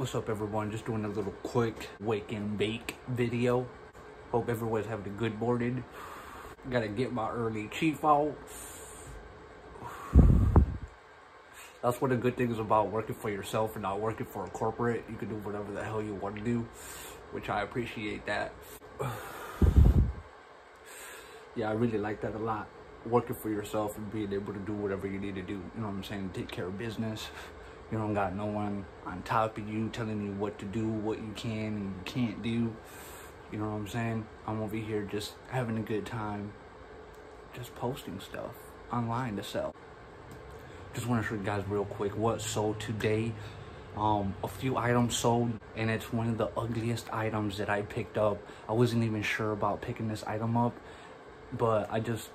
What's up everyone? Just doing a little quick wake and bake video. Hope everyone's having a good morning. Gotta get my early chief out. That's one of the good things about working for yourself and not working for a corporate. You can do whatever the hell you want to do, which I appreciate that. yeah, I really like that a lot. Working for yourself and being able to do whatever you need to do. You know what I'm saying? Take care of business. You don't got no one on top of you telling you what to do, what you can and you can't do. You know what I'm saying? I'm over here just having a good time, just posting stuff online to sell. Just want to show you guys real quick what sold today. Um, a few items sold, and it's one of the ugliest items that I picked up. I wasn't even sure about picking this item up, but I just,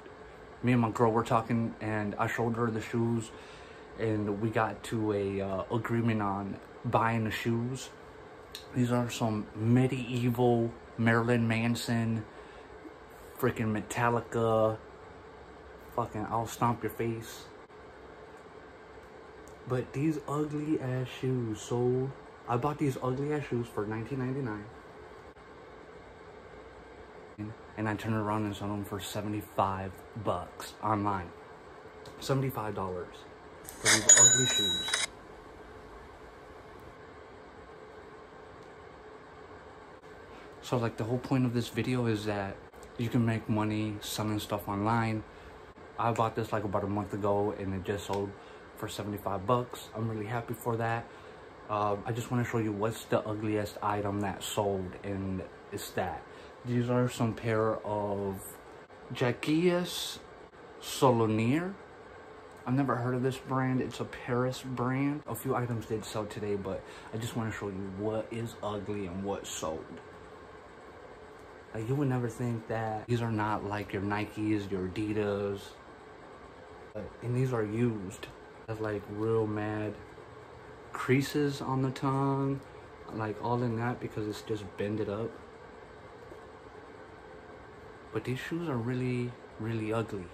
me and my girl were talking, and I showed her the shoes and we got to a uh, agreement on buying the shoes. These are some medieval Marilyn Manson, freaking Metallica, fucking I'll stomp your face. But these ugly ass shoes sold. I bought these ugly ass shoes for 19.99, and I turned around and sold them for 75 bucks online. $75 these ugly shoes. So like the whole point of this video is that you can make money selling stuff online. I bought this like about a month ago and it just sold for 75 bucks. I'm really happy for that. Uh, I just want to show you what's the ugliest item that sold and it's that. These are some pair of Jacquemus Solonier I've never heard of this brand. It's a Paris brand. A few items did sell today, but I just want to show you what is ugly and what sold. Like, you would never think that these are not like your Nikes, your Adidas. And these are used. Have like real mad creases on the tongue. Like all in that because it's just bended up. But these shoes are really, really ugly.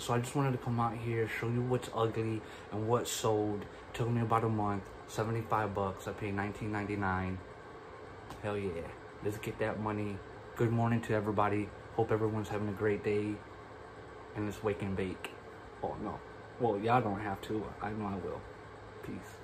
So I just wanted to come out here, show you what's ugly and what sold. Took me about a month, 75 bucks. I paid 19.99. Hell yeah. Let's get that money. Good morning to everybody. Hope everyone's having a great day. And let's wake and bake. Oh no. Well, y'all don't have to. I know I will. Peace.